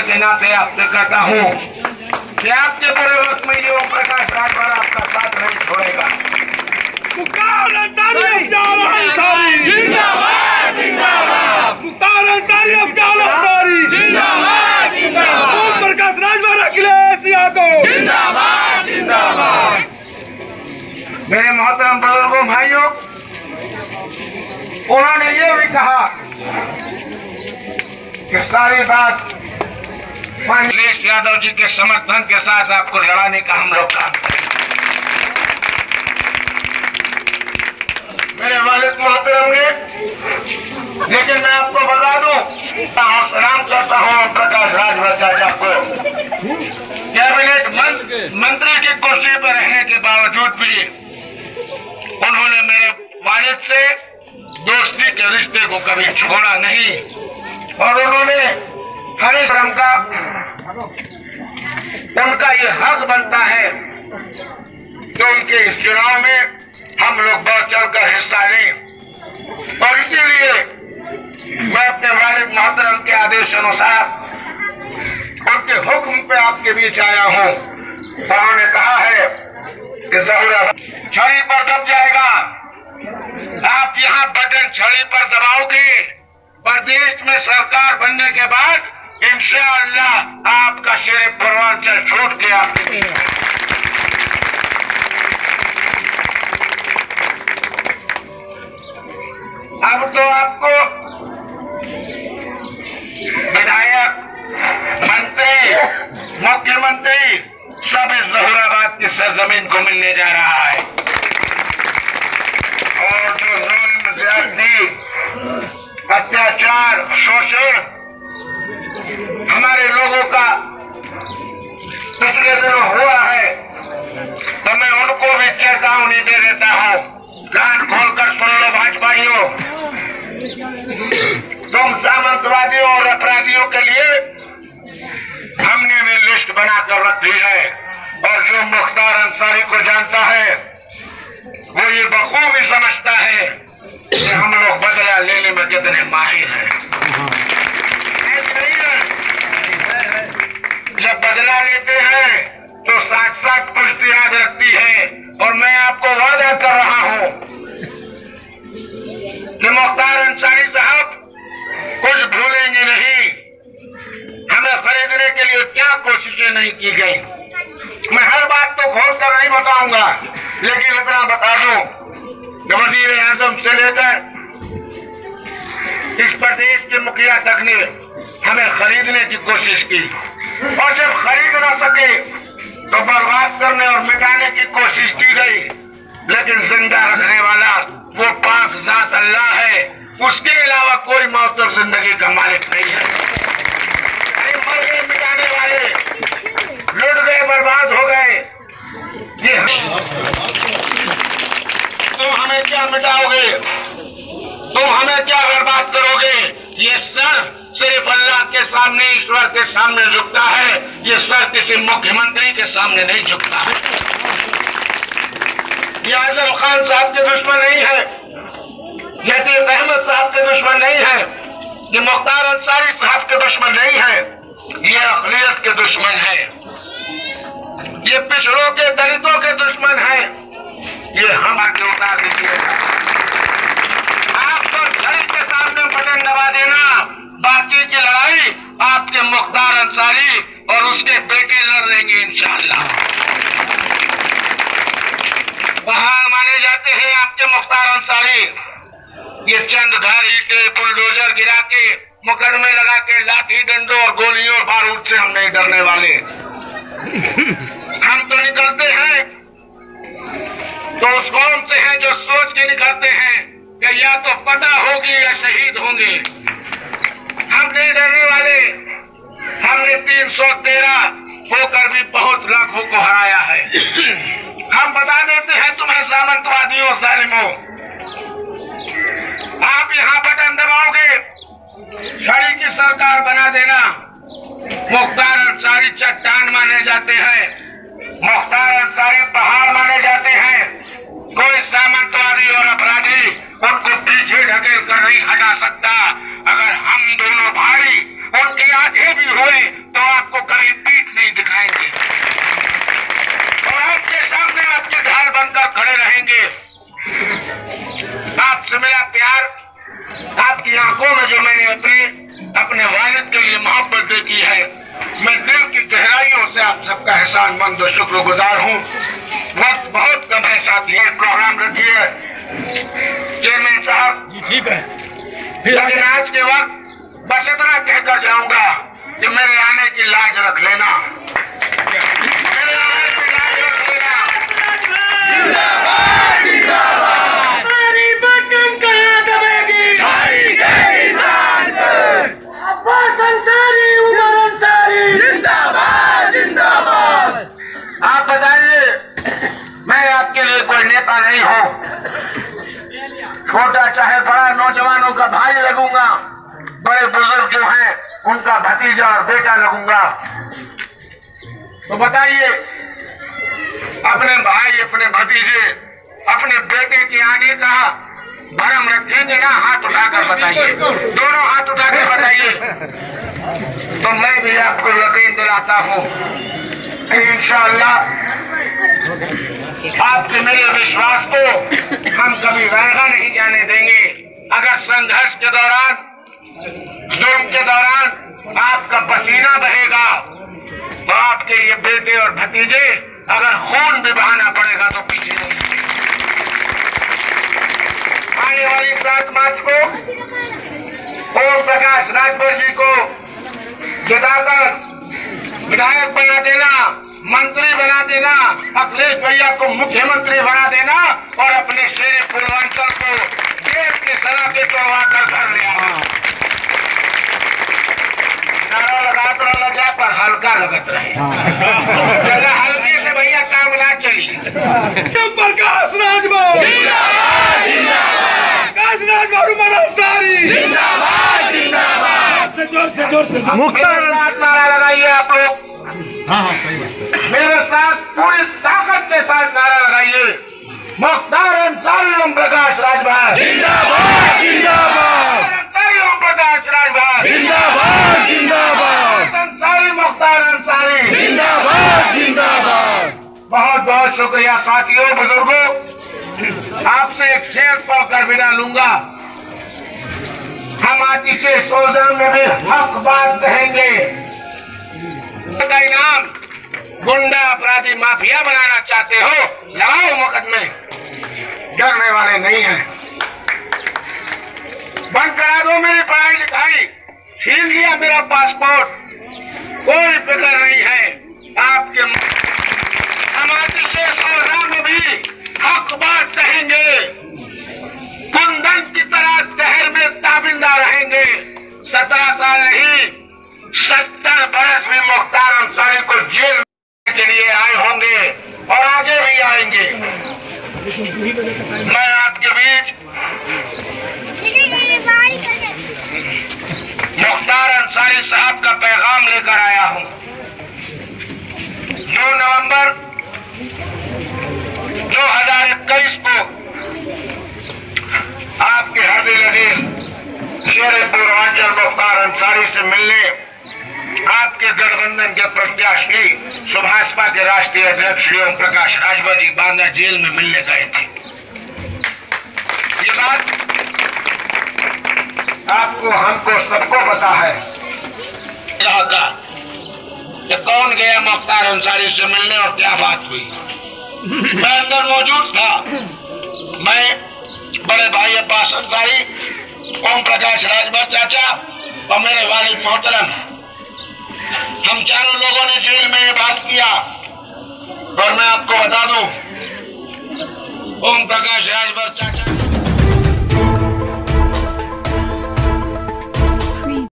होने के नाते आपसे कहता हूँ कि आपके बुरे वक्त में ये ओम प्रकाश राजभर आपका साथ नहीं छोड़ेगा। मेरे मोहतरम बुज़ुर्गों भाइयों उन्होंने ये भी कहा कि सारी बात अखिलेश यादव जी के समर्थन के साथ आपको लड़ाने का हम लोग काम मेरे वालिद मोहतरम ने लेकिन मैं आपको बता दूँ सलाम करता हूँ प्रकाश राजभर चाचा को कैबिनेट मंत्री की कुर्सी पर रहने के बावजूद भी उन्होंने मेरे वालिद से दोस्ती के रिश्ते को कभी छोड़ा नहीं। और उन्होंने हरे धर्म का उनका ये हक बनता है कि उनके इस चुनाव में हम लोग बढ़ चढ़ कर हिस्सा लें। और इसीलिए मैं अपने वालिद मोहतरम के आदेश अनुसार उनके हुक्म पे आपके बीच आया हूँ। उन्होंने कहा है कि जहूरा छड़ी पर दब जाएगा। आप यहाँ बटन छड़ी पर दबाओगे। प्रदेश में सरकार बनने के बाद इंशाअल्लाह आपका शेर पूर्वांचल छूट के बीच अब तो आपको विधायक, मंत्री, मुख्यमंत्री सब इस जहूराबाद की सरजमीन को मिलने जा रहा है। और जो जुल्म अत्याचार, शोषण हमारे लोगों का पिछले दिनों हुआ है तो मैं उनको भी चेतावनी दे देता हूँ। कान खोलकर सुन लो भाजपाइयों। तुम सामंतवादियों और अपराधियों के लिए हमने भी लिस्ट बनाकर रखी है, और जो मुख्तार अंसारी को जानता है, वो ये बखूबी समझता है कि हम लोग बदला लेने में कितने माहिर हैं ऐसे नहीं है। जब बदला लेते हैं तो साथ पुष्टि याद रखती है। और मैं आपको वादा कर रहा हूँ। मुख्तार अंसारी साहब, कुछ भूलेंगे नहीं। हमें खरीदने के लिए क्या कोशिशें नहीं की गई। मैं हर बात तो खोल कर नहीं बताऊँगा, लेकिन इतना बता दूँ वज़ीर आज़म से लेकर इस प्रदेश के मुखिया तक ने हमें खरीदने की कोशिश की। और जब खरीद ना सके तो बर्बाद करने और मिटाने की कोशिश की गई। लेकिन ज़िंदा रखने वाला वो पाक जात अल्लाह है। उसके अलावा कोई मौत और ज़िंदगी का मालिक नहीं है। मिटाने वाले लुट गए, बर्बाद हो गए। ये तुम हमें क्या मिटाओगे? तुम हमें क्या बर्बाद करोगे? ये सर सिर्फ़ के सामने, ईश्वर के सामने झुकता है। ये सर किसी मुख्यमंत्री के सामने नहीं झुकता। है ये आज़म खान साहब के दुश्मन नहीं है। अतीक अहमद साहब के दुश्मन नहीं है। ये मुख्तार अंसारी साहब के दुश्मन नहीं है। ये अखिलियत के दुश्मन है। ये पिछड़ों के, दलितों के दुश्मन है। ये हम आगे उतार दीजिएगा आप तो धड़ के सामने बटन दबा देना। बाकी की लड़ाई आपके मुख्तार अंसारी और उसके बेटे लड़ लेंगे इंशाल्लाह। पहाड़ माने जाते हैं आपके मुख्तार अंसारी? ये चंद धारी के बुलडोजर गिरा के मुकदमे लगा के लाठी डंडों और गोलियों और बारूद से हम नहीं डरने वाले। हम तो निकलते हैं। तो उस कौम से हैं जो सोच के निकलते हैं कि या तो पता होगी या शहीद होंगे। हम नहीं डरने वाले। हमने तीन सौ तेरह होकर भी बहुत लाखों को हराया है। हम बता देते हैं तुम्हें सामंतवादियों, सालिमों। आप यहाँ बटन दबाओगे छड़ी की सरकार बना देना। मुख्तार अंसारी चट्टान माने जाते हैं। मुख्तार अंसारी पहाड़ माने जाते हैं। कोई सामंतवादी और अपराधी उनको पीछे ढकेल कर नहीं हटा सकता। अगर भाई भी हुए तो आपको कभी पीठ नहीं दिखाएँगे। और आपके सामने आपके ढाल बनकर खड़े रहेंगे। आपसे मेरा प्यार आपकी आँखों में जो मैंने अपनी अपने वालिद के लिए मोहब्बत देखी है मैं दिल की गहराइयों से आप सबका एहसान मंद और शुक्रगुजार हूँ। वक्त बहुत कम है साथ ये प्रोग्राम रखिए। चेयरमैन साहब ठीक है। फिर लेकिन आज के वक्त बस इतना कहकर जाऊँगा। कि मेरे आने की लाज रख लेना। मेरे आने की लाज रख लेना। जिंदाबाद जिंदाबाद। हमारी बटन कहाँ दबेगी छाएँगे किसान पर। अब्बास अंसारी उमर अंसारी। जिंदाबाद जिंदाबाद। आप बताइए मैं आपके लिए कोई नेता नहीं हूँ। छोटा चाहे बड़ा नौजवानों का भाई लगूँगा। बड़े बुज़ुर्ग जो हैं उनका भतीजा और बेटा लगूँगा। तो बताइए, अपने भाई, अपने भतीजे, अपने बेटे के आने का भरम रखेंगे ना? हाथ उठाकर बताइए। दोनों हाथ उठाकर बताइए। तो मैं भी आपको यकीन दिलाता हूँ, इंशाल्लाह, आपके मेरे विश्वास को हम कभी रहेगा नहीं जाने देंगे। अगर संघर्ष के दौरान जुर्म के दौरान आपका पसीना बहेगा तो आपके ये बेटे और भतीजे, अगर खून भी बहाना पड़ेगा तो पीछे नहीं। आने वाली सात मार्च को ओम प्रकाश राजभर जी को जिताकर विधायक बना देना, मंत्री बना देना, अखिलेश भैया को मुख्यमंत्री बना देना और अपने शेर पूर्वांचल को देश की सलाखे तोड़वा कर घर ले आना नारा लगात रहा जा पर हल्का लगत रहे। जगह हल्के से भैया काम ना चली। प्रकाश राजभर जिंदाबाद जिंदाबाद। प्रकाश राजभर उमर अंसारी जिंदाबाद जिंदाबाद। से ज़ोर से ज़ोर से। मेरे साथ नारा लगाइए आप लोग। मेरे साथ पूरी ताकत के साथ नारा लगाइए। मुख्तार अंसारी ओम प्रकाश राजभर जिंदाबाद जिंदाबाद। अंसारी ओम प्रकाश राजभर जिंदाबाद जिंदाबाद। अंसारी मुख्तार अंसारी। जिंदाबाद जिंदाबाद। बहुत बहुत शुक्रिया साथियों बुज़ुर्गों। आपसे एक शेर पढ़कर विदा लूँगा। हम आतिशे सोजा में भी हक बात कहेंगे। का इनाम गुंडा अपराधी माफिया बनाना चाहते हो लगाओ मुकदमे। डरने वाले नहीं है। बंद करा दो मेरी पढ़ाई लिखाई। छीन लिया मेरा पासपोर्ट। कोई फ़िक्र नहीं है। आपके हम आतिशे सोजा में भी हक बात कहेंगे। कुंदन की तरह शहर में ताबिंदा रहेंगे। सत्रह साल नहीं, सत्तर बरस में मुख्तार अंसारी को जेल के लिए आए होंगे और आगे भी आएँगे। मैं आपके बीच मुख्तार अंसारी साहब का पैगाम लेकर आया हूँ दो नवंबर 2021 को आपके हृदय लजीज शेर पूर्वांचल मुख्तार अंसारी से मिलने आपके गठबंधन के प्रत्याशी सुभाषपा के राष्ट्रीय अध्यक्ष ओम प्रकाश राजभर जी बांदा जेल में मिलने गए थे। ये बात आपको, हमको, सबको पता है। का कि कौन गया मुख्तार अंसारी से मिलने और क्या बात हुई। मैं अंदर मौजूद था। मैं बड़े भाई अब्बास अंसारी, ओम प्रकाश राजभर चाचा और मेरे वालिद मोहतरम हम चारों लोगों ने जेल में ये बात किया। और मैं आपको बता दूँ ओम प्रकाश राजभर चाचा